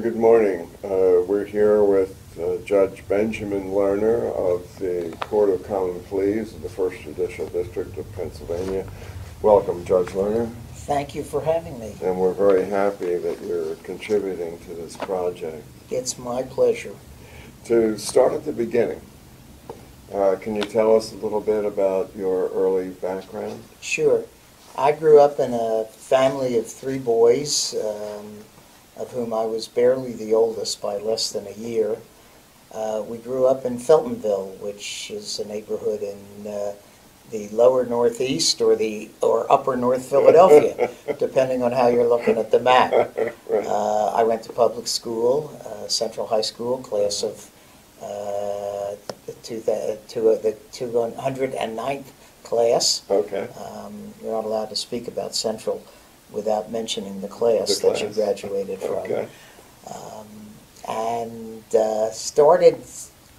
Good morning. Uh, We're here with uh, Judge Benjamin Lerner of the Court of Common Pleas of the First Judicial District of Pennsylvania. Welcome, Judge Lerner, Thank you for having me. and we're very happy that you're contributing to this project. It's my pleasure. To start at the beginning, uh, can you tell us a little bit about your early background? Sure. I grew up in a family of three boys, um, of whom I was barely the oldest by less than a year. Uh, we grew up in Feltonville, which is a neighborhood in uh, the lower northeast or the or upper North Philadelphia, depending on how you're looking at the map. Right. Uh, I went to public school, uh, Central High School, class of uh, the two, the, two, the 209th class. Okay, Um, You're not allowed to speak about Central without mentioning the class The that you class. graduated from. okay. Um, And uh, started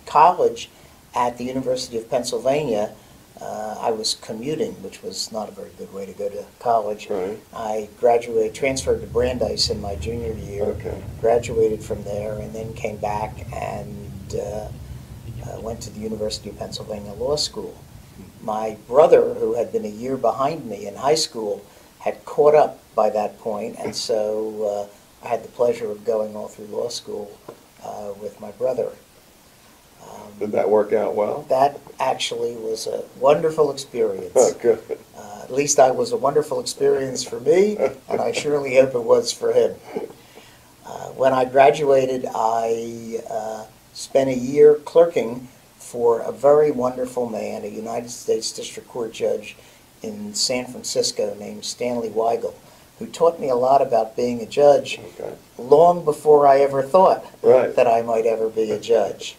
college at the University of Pennsylvania. Uh, I was commuting, which was not a very good way to go to college. Right, I graduated, transferred to Brandeis in my junior year okay. graduated from there, and then came back and uh, uh, went to the University of Pennsylvania Law School. My brother, who had been a year behind me in high school, had caught up by that point, and so uh, I had the pleasure of going all through law school uh, with my brother. Um, Did that work out well? That actually was a wonderful experience. Oh, good. Uh, At least I was a wonderful experience for me, and I surely hope it was for him. Uh, When I graduated, I uh, spent a year clerking for a very wonderful man, a United States District Court judge in San Francisco named Stanley Weigel, who taught me a lot about being a judge Okay, long before I ever thought right. that I might ever be a judge.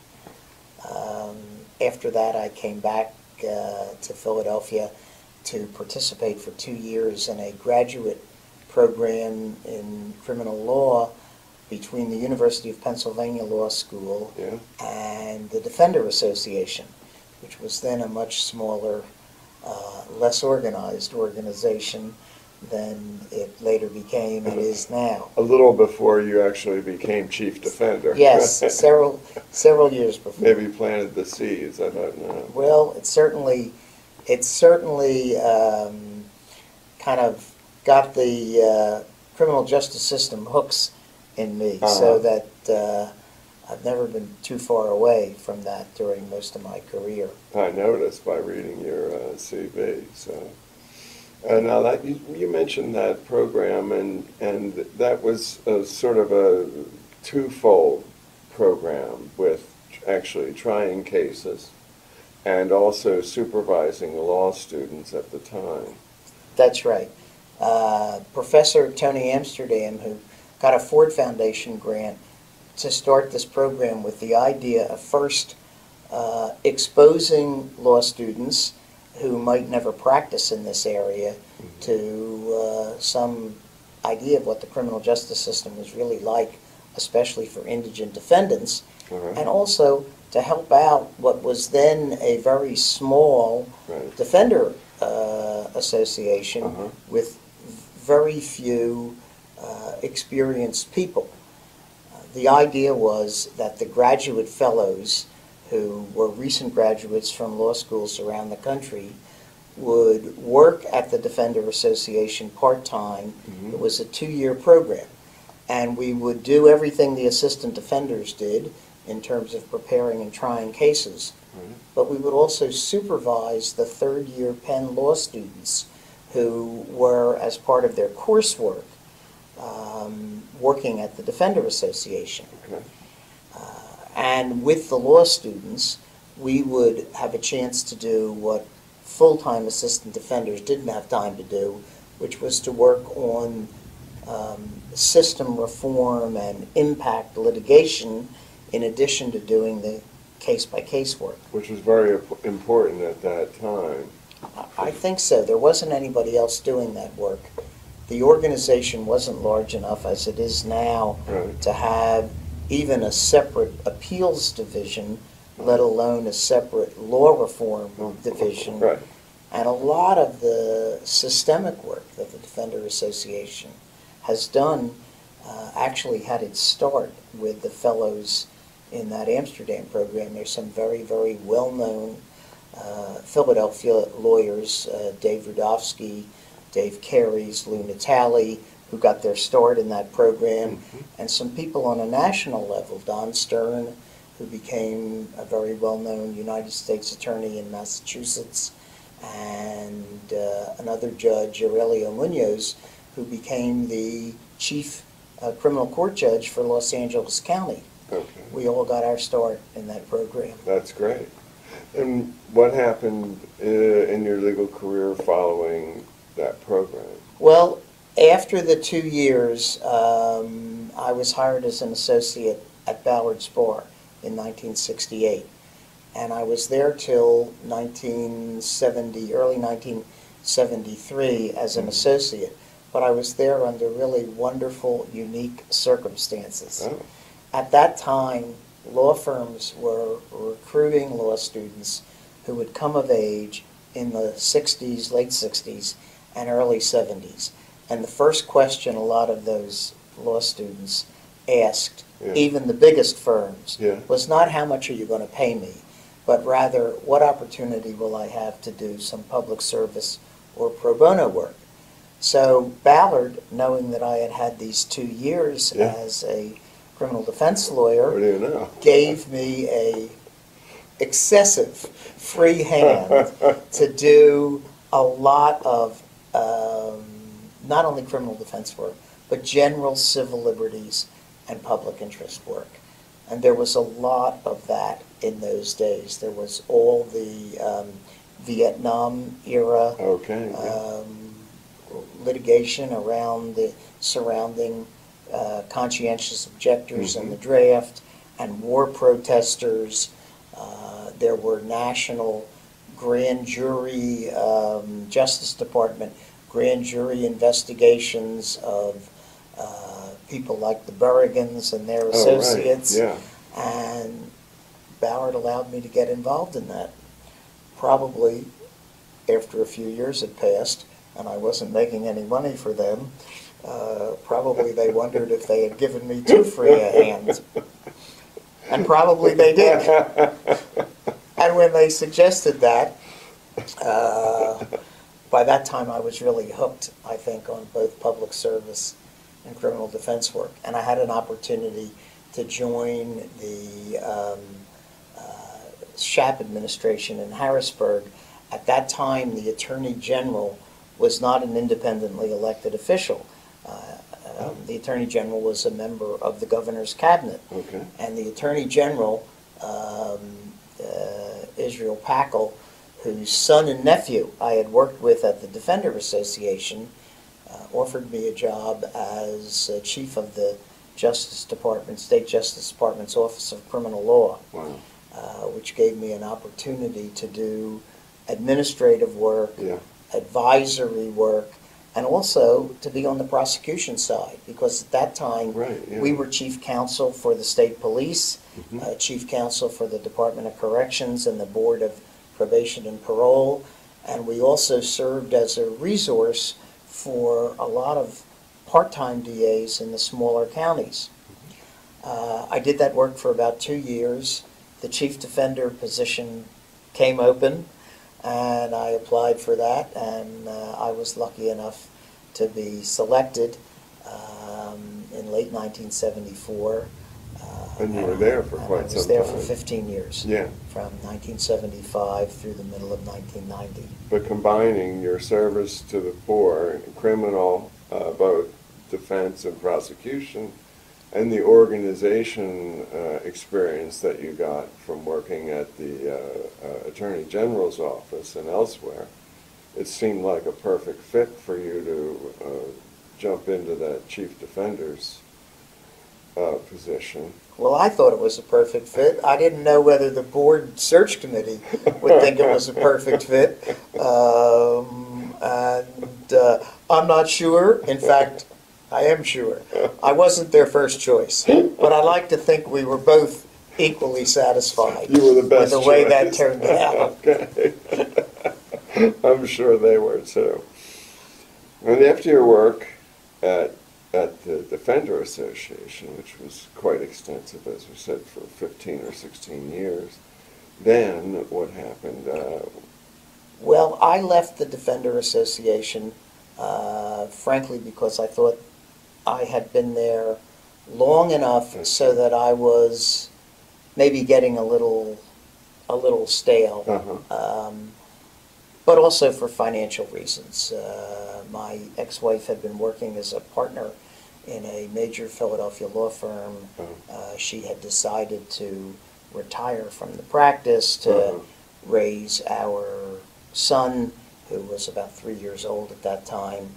Um, After that, I came back uh, to Philadelphia to participate for two years in a graduate program in criminal law between the University of Pennsylvania Law School Yeah, and the Defender Association, which was then a much smaller, uh, less organized organization than it later became and is now. a little before you actually became chief defender. Yes, several, several years before. Maybe planted the seeds, I don't know. Well, it certainly, it certainly um, kind of got the uh, criminal justice system hooks in me, so Uh-huh. that uh, I've never been too far away from that during most of my career. I noticed by reading your uh, CV, so. Uh, now that, you, you mentioned that program and, and that was a sort of a twofold program with actually trying cases and also supervising the law students at the time. That's right. Uh, Professor Tony Amsterdam, who got a Ford Foundation grant to start this program with the idea of first uh, exposing law students who might never practice in this area to uh, some idea of what the criminal justice system was really like, especially for indigent defendants, right? and also to help out what was then a very small Right. defender uh, association Uh-huh. with very few uh, experienced people. The idea was that the graduate fellows, who were recent graduates from law schools around the country, would work at the Defender Association part-time. Mhm. It was a two-year program. And we would do everything the assistant defenders did in terms of preparing and trying cases Right. but we would also supervise the third-year Penn law students who were, as part of their coursework, um, working at the Defender Association. Okay. Uh, And with the law students, we would have a chance to do what full-time assistant defenders didn't have time to do, which was to work on um, system reform and impact litigation in addition to doing the case-by-case work. Which was very important at that time. I think so. There wasn't anybody else doing that work. The organization wasn't large enough as it is now Right. to have even a separate appeals division, let alone a separate law reform division. Right. And a lot of the systemic work that the Defender Association has done uh, actually had its start with the fellows in that Amsterdam program. There's some very, very well-known uh, Philadelphia lawyers, uh, Dave Rudovsky, Dave Kairys, Lou Natali, who got their start in that program, Mhm. and some people on a national level, Don Stern, who became a very well-known United States attorney in Massachusetts, and uh, another judge, Aurelio Munoz, who became the chief uh, criminal court judge for Los Angeles County. Okay, We all got our start in that program. that's great. And what happened uh, in your legal career following that program? Well, after the two years, um, I was hired as an associate at Ballard Spahr in 1968. And I was there till 1970, early 1973 as an Mhm. associate. But I was there under really wonderful, unique circumstances. Oh, At that time, law firms were recruiting law students who would come of age in the 60s, late 60s, and early 70s. And the first question a lot of those law students asked, Yeah. even the biggest firms, Yeah. was not how much are you going to pay me, but rather what opportunity will I have to do some public service or pro bono work. So Ballard, knowing that I had had these two years Yeah. as a criminal defense lawyer, you know? gave me a excessive free hand to do a lot of um, not only criminal defense work, but general civil liberties and public interest work. And there was a lot of that in those days. There was all the um, Vietnam era Okay, um, litigation around the surrounding uh, conscientious objectors in the draft and war protesters. Uh, There were national grand jury, um, Justice Department, grand jury investigations of uh, people like the Berrigans and their Oh, right, associates. Yeah, And Ballard allowed me to get involved in that. Probably after a few years had passed and I wasn't making any money for them, uh, probably they wondered if they had given me too free a hand. And probably they did. And when they suggested that, uh, by that time I was really hooked, I think, on both public service and criminal defense work. And I had an opportunity to join the um, uh, Shapp administration in Harrisburg. At that time, the Attorney General was not an independently elected official. Uh, um, The Attorney General was a member of the governor's cabinet. Okay, And the Attorney General, um, uh, Israel Packel, whose son and nephew I had worked with at the Defender Association, uh, offered me a job as uh, chief of the Justice Department, State Justice Department's Office of Criminal Law, wow, uh, which gave me an opportunity to do administrative work, yeah, advisory work, and also to be on the prosecution side, because at that time, right, yeah. we were chief counsel for the state police, Mhm. uh, chief counsel for the Department of Corrections and the Board of Probation and Parole, and we also served as a resource for a lot of part-time DAs in the smaller counties. Uh, I did that work for about two years. The chief defender position came open, and I applied for that, and uh, I was lucky enough to be selected um, in late 1974. uh, And you were there for quite I was some there for 15 years, Yeah, from 1975 through the middle of 1990. but combining your service to the poor, criminal, uh, both defense and prosecution, and the organization uh, experience that you got from working at the uh, uh, Attorney General's office and elsewhere, it seemed like a perfect fit for you to uh, jump into that chief defender's uh, position. Well, I thought it was a perfect fit. I didn't know whether the board search committee would think it was a perfect fit. Um, and uh, I'm not sure. In fact, I am sure. I wasn't their first choice. But I like to think we were both equally satisfied You were the best with the way that choice. turned out. Okay. I'm sure they were too. And after your work at at the Defender Association, which was quite extensive, as we said, for 15 or 16 years. Then what happened? Uh, Well, I left the Defender Association, uh, frankly, because I thought I had been there long enough so that I was maybe getting a little, a little stale. uh-huh. Um, but also for financial reasons. Uh, my ex-wife had been working as a partner in a major Philadelphia law firm. Oh. Uh, she had decided to retire from the practice to Uh-huh. raise our son, who was about three years old at that time.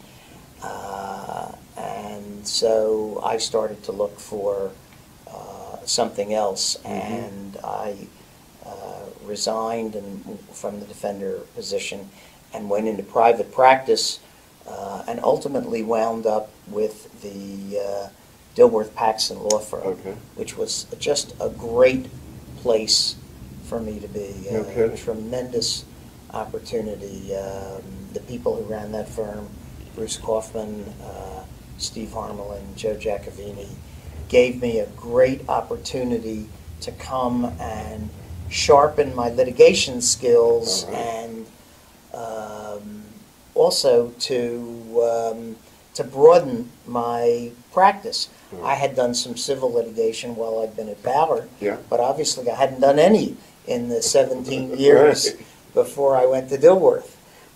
Uh, and so I started to look for uh, something else, and I uh, resigned and, from the defender position and went into private practice, uh, and ultimately wound up with the uh, Dilworth Paxson Law Firm, Okay. which was just a great place for me to be. A. Tremendous opportunity. Um, The people who ran that firm, Bruce Kauffman, uh, Steve Harmelin, Joe Jacovini, gave me a great opportunity to come and sharpen my litigation skills right. and um, also to, um, to broaden my practice. Hmm. I had done some civil litigation while I'd been at Ballard, Yeah. but obviously I hadn't done any in the 17 years Right. before I went to Dilworth.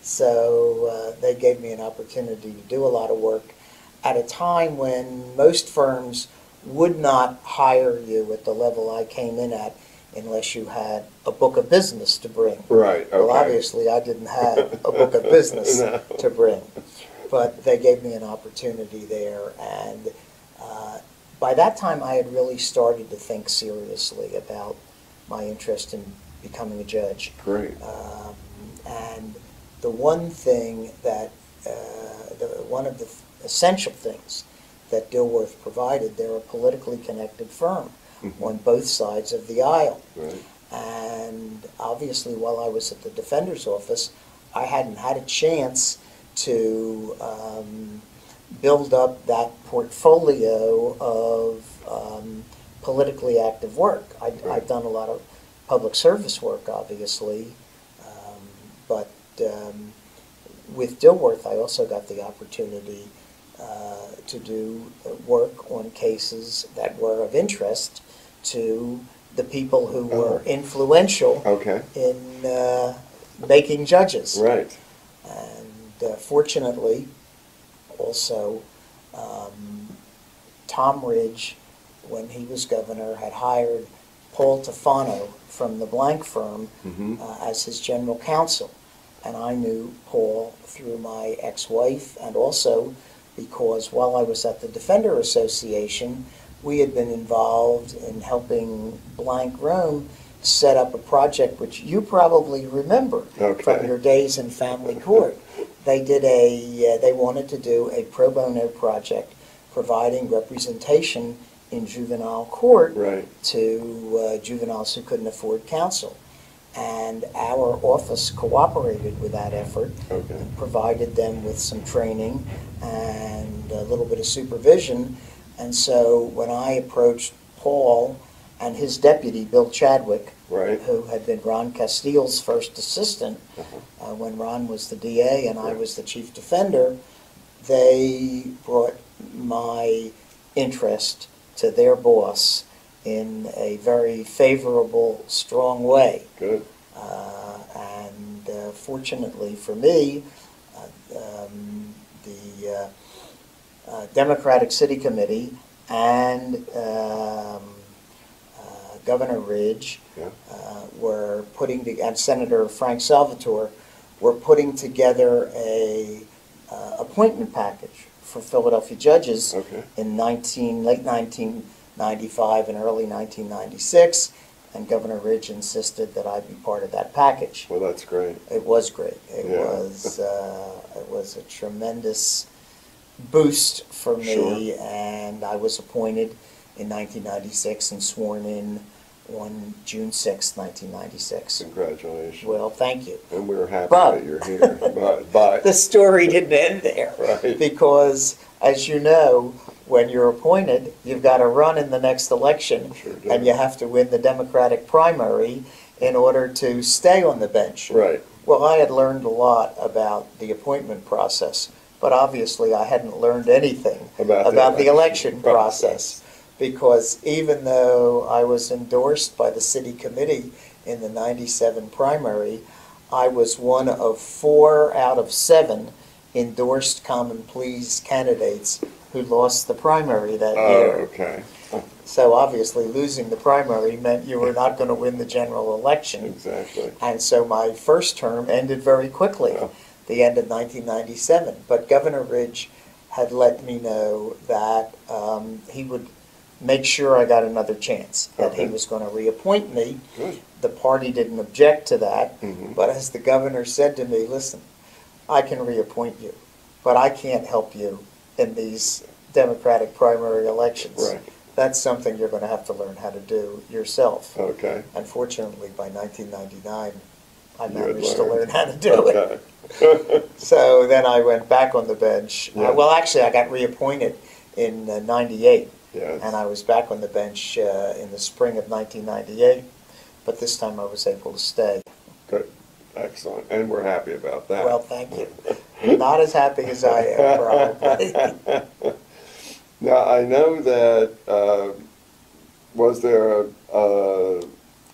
So uh, they gave me an opportunity to do a lot of work at a time when most firms would not hire you at the level I came in at unless you had a book of business to bring. Right, okay. Well, obviously, I didn't have a book of business No. to bring, but they gave me an opportunity there, and uh, by that time, I had really started to think seriously about my interest in becoming a judge. Great. Um, And the one thing that, uh, the, one of the essential things that Dilworth provided, they're a politically connected firm Mhm. on both sides of the aisle. Right. And obviously, while I was at the Defender's Office, I hadn't had a chance to um, build up that portfolio of um, politically active work. I'd, Right. I'd done a lot of public service work, obviously, um, with Dilworth, I also got the opportunity uh, to do work on cases that were of interest to the people who were Oh. influential Okay. in uh, making judges. Right. And uh, fortunately, also, um, Tom Ridge, when he was governor, had hired Paul Tufano from the Blank firm Mhm. uh, as his general counsel. And I knew Paul through my ex-wife and also because while I was at the Defender Association, we had been involved in helping Blank Rome set up a project which you probably remember Okay. from your days in family court. They did a, uh, they wanted to do a pro bono project providing representation in juvenile court Right. to uh, juveniles who couldn't afford counsel. And our office cooperated with that effort Okay. and provided them with some training and a little bit of supervision. And so when I approached Paul and his deputy, Bill Chadwick, Right. who had been Ron Castille's first assistant Uh-huh. uh, when Ron was the DA and I was the chief defender, they brought my interest to their boss in a very favorable, strong way. Good. Uh, and uh, fortunately for me, uh, um, the uh, uh, Democratic City Committee and um, uh, Governor Ridge Yeah. uh, were putting, to- and Senator Frank Salvatore were putting together a uh, appointment package for Philadelphia judges Okay. in 19, late 1995 and early 1996, and Governor Ridge insisted that I be part of that package. Well, that's great. It was great. It Yeah. was, uh, it was a tremendous boost for me, and I was appointed in 1996 and sworn in on June 6, 1996. Congratulations. Well, thank you. and we're happy but- that you're here. But, but The story didn't end there. Right. Because, as you know, when you're appointed, you've got to run in the next election, Sure do. and you have to win the Democratic primary in order to stay on the bench. Right, Well, I had learned a lot about the appointment process, but obviously I hadn't learned anything About the about the election election process. Because even though I was endorsed by the city committee in the 97 primary, I was one of four out of seven endorsed Common Pleas candidates who lost the primary that oh, year. okay, So obviously, losing the primary meant you were not going to win the general election. exactly. And so my first term ended very quickly, Yeah. the end of 1997. But Governor Ridge had let me know that um, he would make sure I got another chance, that he Okay. was going to reappoint me. Good. The party didn't object to that, Mhm. but as the governor said to me, listen, I can reappoint you, but I can't help you in these Democratic primary elections. Right, That's something you're going to have to learn how to do yourself. okay. Unfortunately, by 1999, I You managed to learn how to do it. So then I went back on the bench. Uh, Well, actually, I got reappointed in uh, 98, Yes. and I was back on the bench uh, in the spring of 1998, but this time I was able to stay. Good, excellent, and we're happy about that. Well, thank you. Not as happy as I am, probably. Now, I know that, uh, was there a, a,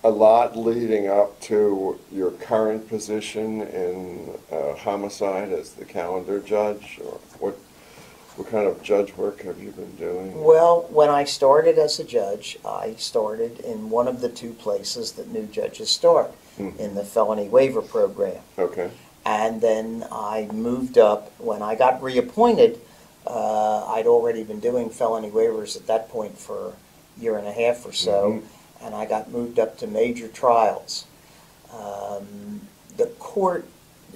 a lot leading up to your current position in uh, homicide as the calendar judge? Or what, what kind of judge work have you been doing? Well, when I started as a judge, I started in one of the two places that new judges start, Mhm. in the felony waiver program. Okay, And then I moved up, when I got reappointed, uh, I'd already been doing felony waivers at that point for a year and a half or so, Mhm. and I got moved up to major trials. Um, The court,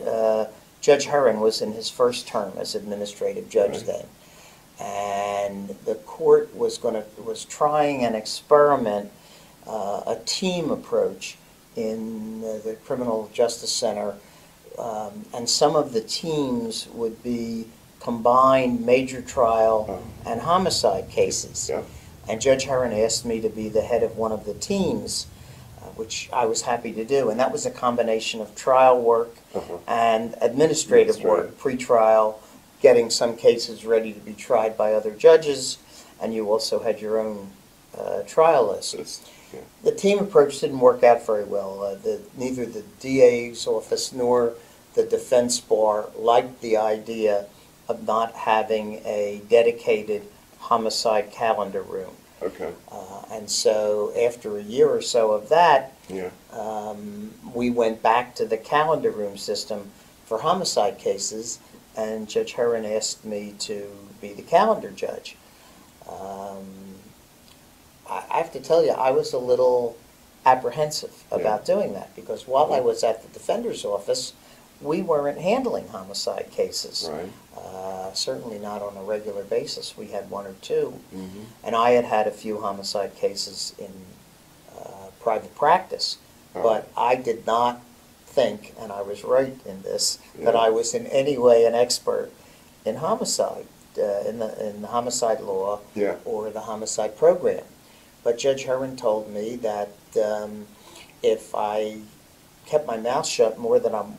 uh, Judge Herron was in his first term as administrative judge Right. then. And the court was gonna, was trying an experiment, uh, a team approach in the Criminal Justice Center. Um, And some of the teams would be combined major trial and homicide cases. yeah, And Judge Herron asked me to be the head of one of the teams, uh, which I was happy to do. And that was a combination of trial work uh-huh, and administrative work, pretrial, getting some cases ready to be tried by other judges, and you also had your own uh, trial list. The team approach didn't work out very well. Uh, the, neither the DA's office nor the defense bar liked the idea of not having a dedicated homicide calendar room. okay, Uh, and so after a year or so of that, yeah, um, we went back to the calendar room system for homicide cases, and Judge Herron asked me to be the calendar judge. Um, I, I have to tell you, I was a little apprehensive about doing that, because while I was at the defender's office, we weren't handling homicide cases. right, Uh, certainly not on a regular basis. We had one or two. mhm, And I had had a few homicide cases in uh, private practice, Oh. but I did not think, and I was right in this, that I was in any way an expert in homicide, uh, in the, in the homicide law yeah, or the homicide program. But Judge Herron told me that um, if I kept my mouth shut more than I'm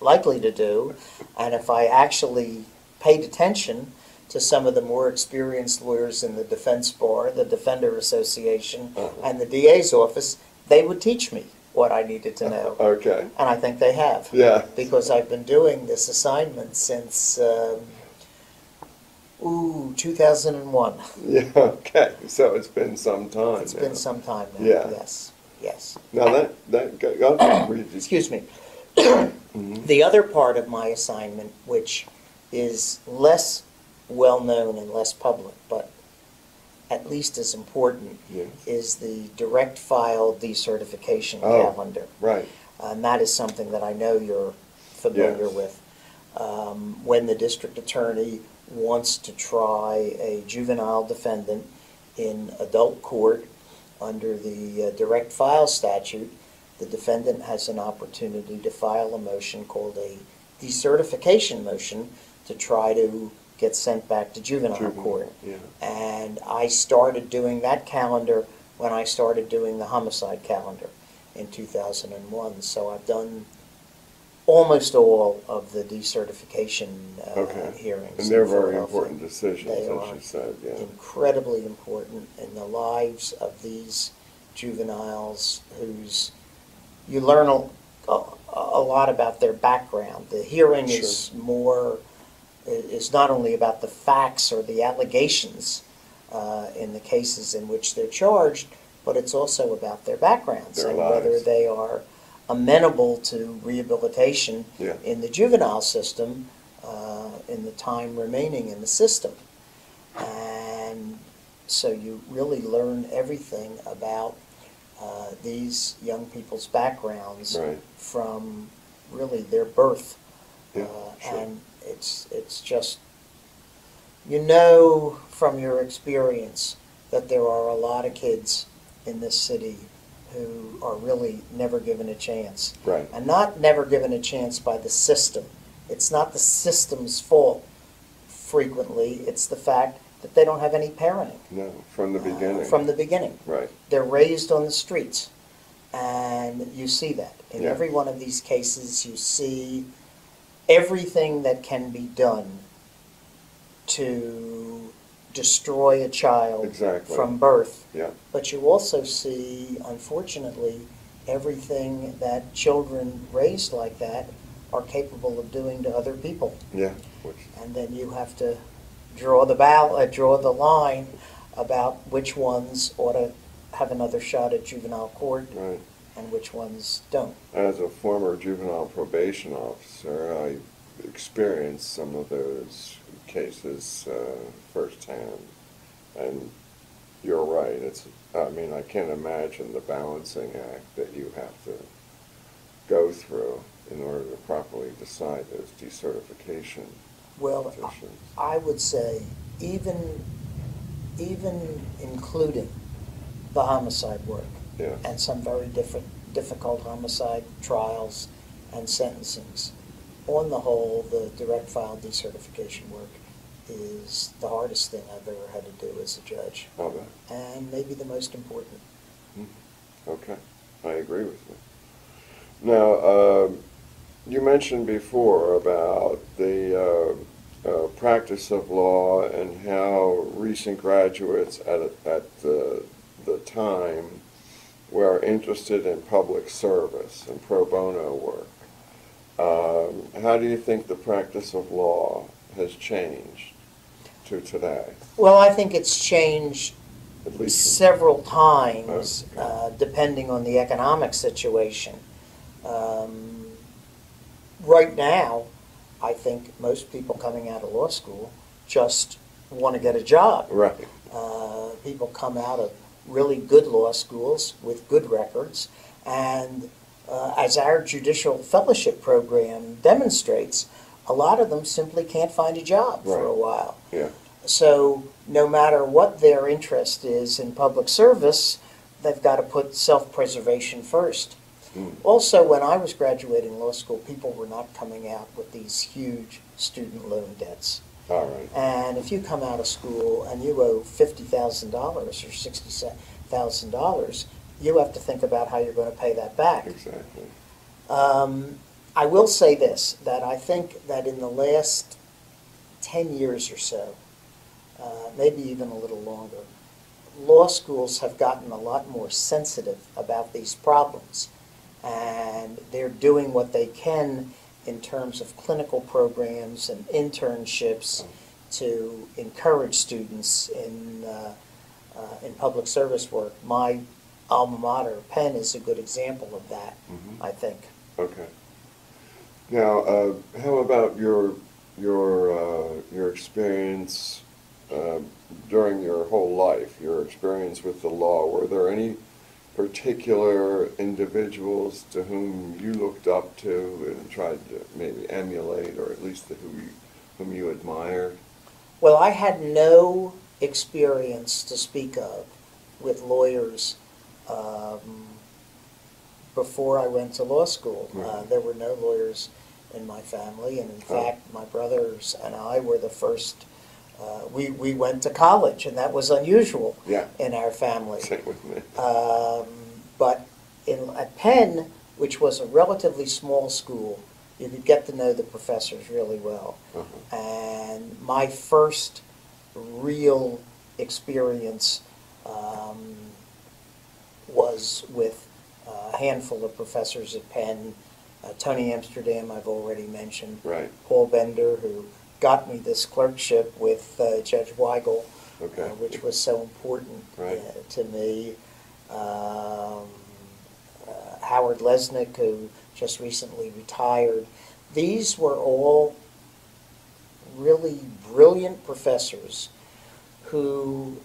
likely to do, and if I actually paid attention to some of the more experienced lawyers in the defense bar, the Defender Association, Uh-huh. and the DA's office, they would teach me what I needed to know. okay, And I think they have yeah, because I've been doing this assignment since, um, ooh, 2001. yeah, okay, so it's been some time It's now. been some time now. Yeah. Yes, yes. Now, that, that, go. Excuse me. Mhm, The other part of my assignment, which is less well-known and less public, but at least as important, is the direct file decertification Oh. calendar. right, And that is something that I know you're familiar Yes. with. Um, When the district attorney wants to try a juvenile defendant in adult court under the uh, direct file statute, the defendant has an opportunity to file a motion called a decertification motion to try to get sent back to juvenile Juvenile, court. Yeah, And I started doing that calendar when I started doing the homicide calendar in 2001. So I've done almost all of the decertification uh, okay. hearings. And they're in very Philadelphia. important decisions, They as are you said, yeah. Incredibly important in the lives of these juveniles whose, you learn a, a, a lot about their background. The hearing is more, i- is not only about the facts or the allegations uh, in the cases in which they're charged, but it's also about their backgrounds Their and whether lives. they are amenable to rehabilitation Yeah. in the juvenile system uh, in the time remaining in the system. And so you really learn everything about uh, these young people's backgrounds Right. from really their birth. Yeah, Uh, sure. And it's, it's just, you know from your experience that there are a lot of kids in this city who are really never given a chance. Right, And not never given a chance by the system. It's not the system's fault frequently, it's the fact that they don't have any parenting. no, from the uh, beginning. From the beginning. Right, They're raised on the streets, and you see that. In Yeah. every one of these cases, you see everything that can be done to destroy a child exactly. from birth. Yeah. But you also see, unfortunately, everything that children raised like that are capable of doing to other people. Yeah, which, And then you have to draw the ball, uh, draw the line about which ones ought to have another shot at juvenile court right. and which ones don't. As a former juvenile probation officer, I experienced some of those cases uh, firsthand. And you're right, it's, I mean, I can't imagine the balancing act that you have to go through in order to properly decide those decertification Well, petitions. I would say even, even including the homicide work Yeah, and some very different, difficult homicide trials and sentencings, on the whole, the direct file decertification work is the hardest thing I've ever had to do as a judge, and maybe the most important. okay, I agree with you. Now, um, you mentioned before about the uh, uh, practice of law and how recent graduates at, at the, the time were interested in public service and pro bono work. Um, How do you think the practice of law has changed to today? Well, I think it's changed At least, several times, Okay. uh, depending on the economic situation. Um, Right now, I think most people coming out of law school just want to get a job. right, Uh, People come out of really good law schools with good records, and uh, as our judicial fellowship program demonstrates, a lot of them simply can't find a job for a Right. while. yeah, So no matter what their interest is in public service, they've got to put self-preservation first. Mm. Also, when I was graduating law school, people were not coming out with these huge student loan debts. all right, And if you come out of school and you owe fifty thousand dollars or sixty thousand dollars, you have to think about how you're going to pay that back. exactly. Um, I will say this, that I think that in the last ten years or so, uh, maybe even a little longer, law schools have gotten a lot more sensitive about these problems. And they're doing what they can in terms of clinical programs and internships to encourage students in, uh, uh, in public service work. My alma mater, Penn, is a good example of that, Mhm. I think. Okay. Now, uh, how about your, your, uh, your experience uh, during your whole life, your experience with the law? Were there any particular individuals to whom you looked up to and tried to maybe emulate, or at least who you, whom you admired? Well, I had no experience to speak of with lawyers um, before I went to law school. Uh, there were no lawyers in my family, and in Oh. fact, my brothers and I were the first uh, we, we went to college, and that was unusual Yeah, in our family. same with me. Um, But in, at Penn, which was a relatively small school, you could get to know the professors really well. Uh-huh. And my first real experience um, was with a handful of professors at Penn. Uh, Tony Amsterdam, I've already mentioned. Right, Paul Bender, who got me this clerkship with uh, Judge Weigel, okay. uh, which was so important Right. uh, to me. Um, uh, Howard Lesnick, who just recently retired. These were all really brilliant professors who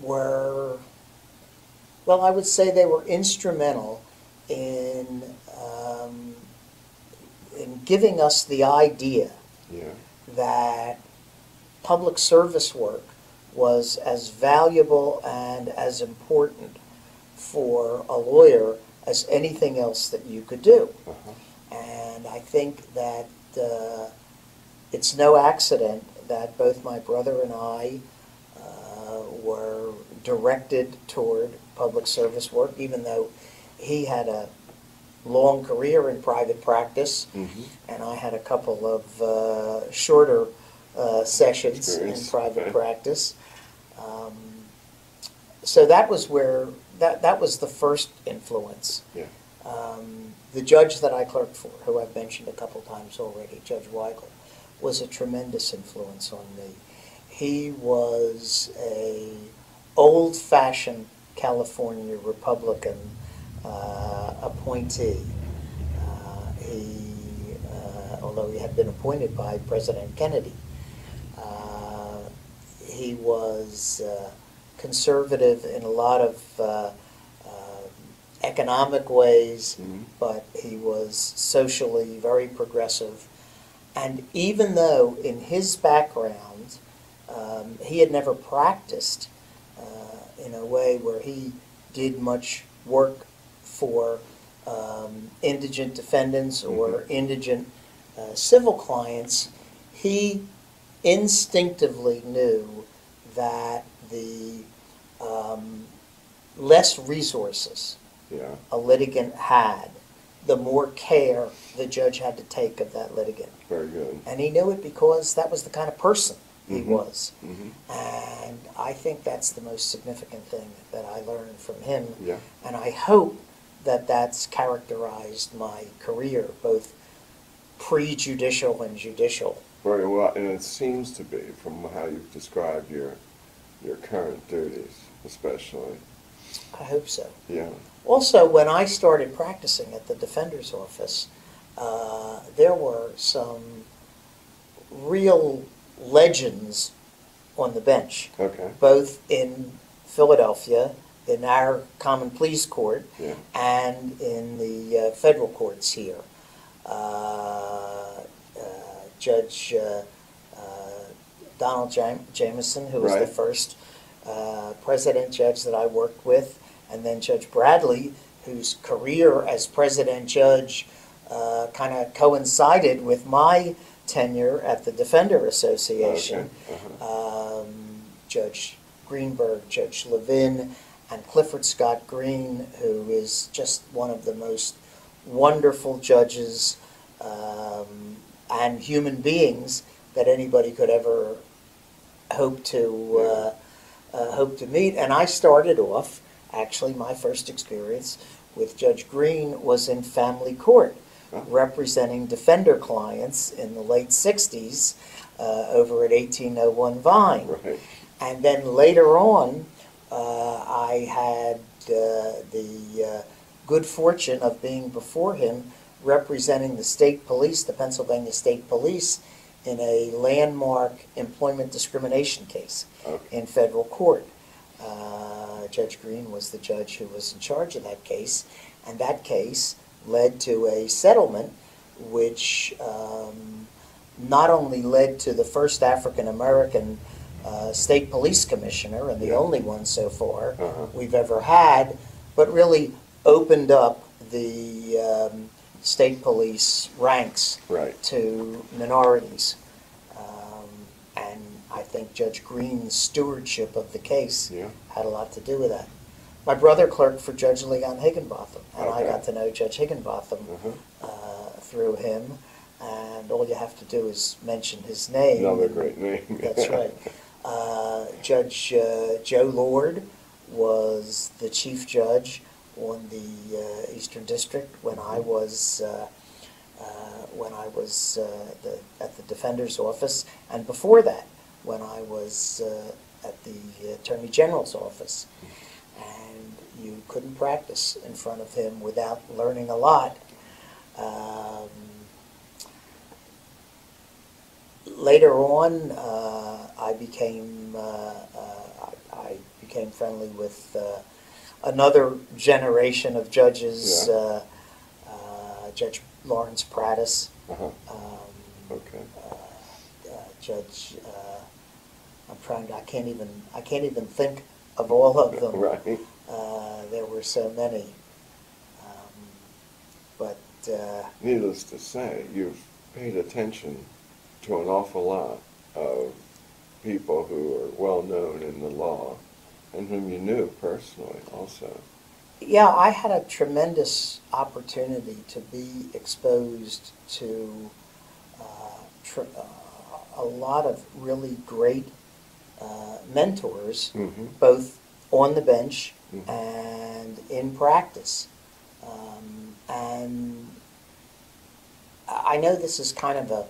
were, well, I would say they were instrumental in in giving us the idea Yeah, that public service work was as valuable and as important for a lawyer as anything else that you could do. uh-huh. And I think that uh, it's no accident that both my brother and I uh, were directed toward public service work, even though he had a long career in private practice Mhm. and I had a couple of uh, shorter uh, sessions in private okay. practice. Um, So that was where, that, that was the first influence. Yeah. Um, The judge that I clerked for, who I've mentioned a couple times already, Judge Weigel, was a tremendous influence on me. He was a old-fashioned California Republican uh, appointee. Uh, He, uh, although he had been appointed by President Kennedy, uh, he was uh, conservative in a lot of economic ways, Mhm. but he was socially very progressive. And even though in his background, um, he had never practiced uh, in a way where he did much work for um, indigent defendants or indigent uh, civil clients, he instinctively knew that the um, less resources Yeah, a litigant had, the more care the judge had to take of that litigant. very good. And he knew it because that was the kind of person he Mhm. was. Mhm. And I think that's the most significant thing that I learned from him. Yeah, And I hope that that's characterized my career, both pre-judicial and judicial. very well, and it seems to be from how you've described your, your current duties especially. I hope so. Yeah, Also, when I started practicing at the defender's office, uh, there were some real legends on the bench, okay, both in Philadelphia, in our common pleas court, yeah, and in the uh, federal courts here. Uh, uh, Judge uh, uh, Donald Jam- Jamieson, who was the first uh, president judge that I worked with, and then Judge Bradley, whose career as president judge uh, kind of coincided with my tenure at the Defender Association okay, uh-huh. um, Judge Greenberg, Judge Levin, and Clifford Scott Green, who is just one of the most wonderful judges um, and human beings that anybody could ever hope to uh, uh, hope to meet. And I started off, actually, my first experience with Judge Green was in family court, Oh. representing defender clients in the late '60s uh, over at 1801 Vine. right, And then later on, I had uh, the uh, good fortune of being before him representing the state police, the Pennsylvania State Police, in a landmark employment discrimination case okay, in federal court. Uh, Judge Green was the judge who was in charge of that case, and that case led to a settlement which um, not only led to the first African American uh, state police commissioner, and the Yeah. only one so far Uh-huh. we've ever had, but really opened up the um, state police ranks right, to minorities. Um, and I think Judge Green's stewardship of the case Yeah. had a lot to do with that. My brother clerked for Judge Leon Higginbotham, and I got to know Judge Higginbotham Uh-huh. uh, through him. And all you have to do is mention his name. Another great name. That's right. Uh, Judge uh, Joe Lord was the chief judge on the uh, Eastern District when I was uh, uh, when I was the, at the Defender's office, and before that, when I was at the Attorney General's office. And you couldn't practice in front of him without learning a lot. Um, later on, I became uh, uh, I, I became friendly with uh, another generation of judges, Yeah. uh, uh, Judge Lawrence Prattis, Uh-huh. um, Okay. uh, uh, Judge. Uh, I'm trying. I can't even. I can't even think of all of them. Right. Uh, there were so many. Um, but uh, Needless to say, you've paid attention to an awful lot of people who are well-known in the law and whom you knew personally also. Yeah, I had a tremendous opportunity to be exposed to uh, tr- uh, a lot of really great uh, mentors, Mhm. both on the bench Mhm. and in practice. Um, and I I know this is kind of a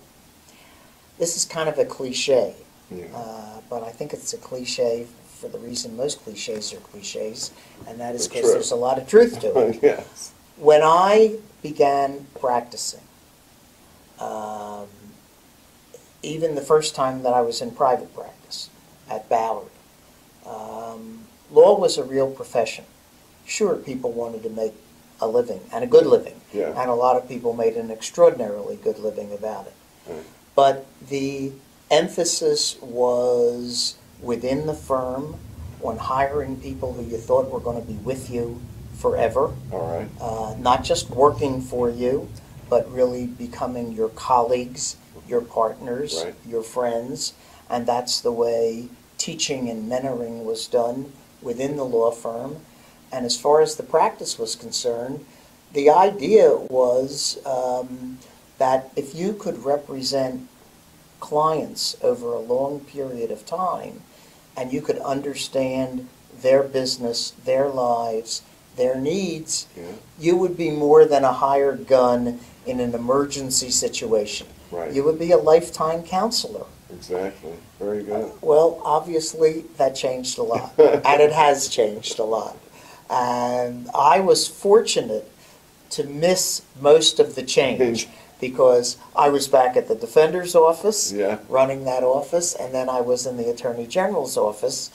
this is kind of a cliche, Yeah. uh, but I think it's a cliche for the reason most cliches are cliches, and that is because there's a lot of truth to it. Yes. When I began practicing, um, even the first time that I was in private practice at Ballard, um, law was a real profession. Sure, people wanted to make a living, and a good living, Yeah. and a lot of people made an extraordinarily good living about it. Right. But the emphasis was within the firm on hiring people who you thought were going to be with you forever, All right. uh, not just working for you, but really becoming your colleagues, your partners, Right. your friends. And that's the way teaching and mentoring was done within the law firm. And as far as the practice was concerned, the idea was um, that if you could represent clients over a long period of time and you could understand their business, their lives, their needs, Yeah. you would be more than a hired gun in an emergency situation. Right. You would be a lifetime counselor. Exactly. Very good. Uh, well, obviously, that changed a lot, and it has changed a lot. And I was fortunate to miss most of the change because I was back at the Defender's office, Yeah. running that office, and then I was in the Attorney General's office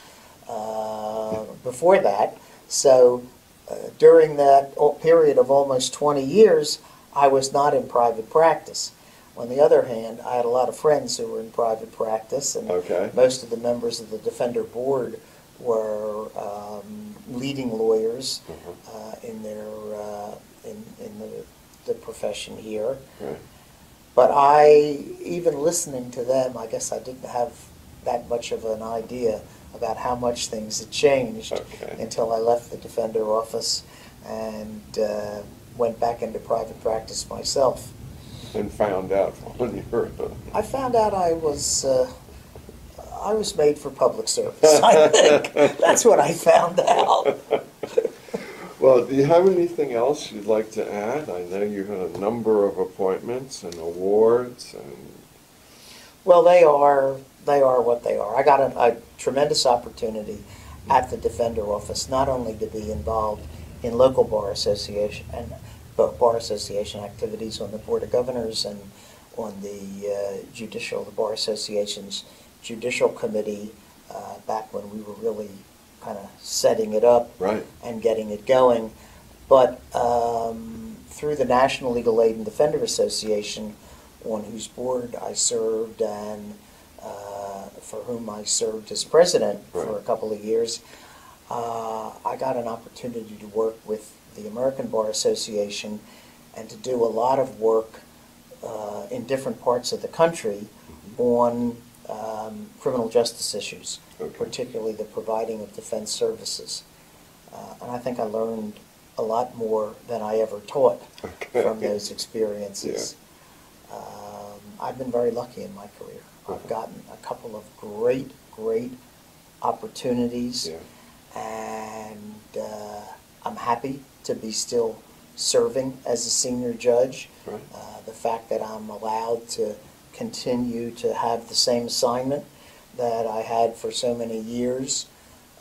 uh, before that. So uh, during that o- period of almost 20 years, I was not in private practice. On the other hand, I had a lot of friends who were in private practice, and Okay. most of the members of the Defender Board were um, leading lawyers Mhm. uh, in their, uh, in, in the, the profession here. Right. But I, even listening to them, I guess I didn't have that much of an idea about how much things had changed Okay. until I left the Defender office and uh, went back into private practice myself. And found out on your own. I found out I was, uh, I was made for public service, I think. That's what I found out. Well, do you have anything else you'd like to add? I know you had a number of appointments and awards and, Well, they are, they are what they are. I got a, a tremendous opportunity at the Defender office, not only to be involved in local bar association and bar association activities on the Board of Governors and on the uh, judicial, the Bar Association's judicial committee, uh, back when we were really kind of setting it up right, and getting it going. But um, through the National Legal Aid and Defender Association, on whose board I served and uh, for whom I served as president for a couple of years, uh, I got an opportunity to work with the American Bar Association and to do a lot of work uh, in different parts of the country on uh, um, criminal justice issues, Okay. particularly the providing of defense services. Uh, And I think I learned a lot more than I ever taught Okay. from those experiences. Um, I've been very lucky in my career. I've Uh-huh. gotten a couple of great, great opportunities. Yeah. And uh, I'm happy to be still serving as a senior judge. Right. Uh, The fact that I'm allowed to continue to have the same assignment that I had for so many years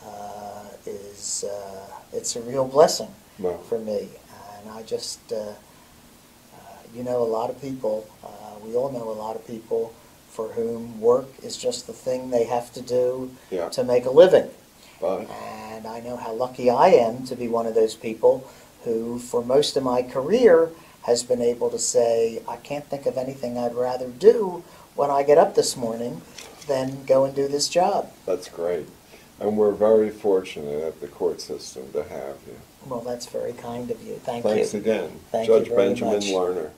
uh, is, uh, it's a real blessing Well, for me. And I just, uh, uh, you know, a lot of people, uh, we all know a lot of people for whom work is just the thing they have to do Yeah. to make a living. And I know how lucky I am to be one of those people who, for most of my career, has been able to say, I can't think of anything I'd rather do when I get up this morning than go and do this job. that's great. And we're very fortunate at the court system to have you. Well, that's very kind of you. Thank you. Thanks again. Thank Judge Benjamin much. Lerner.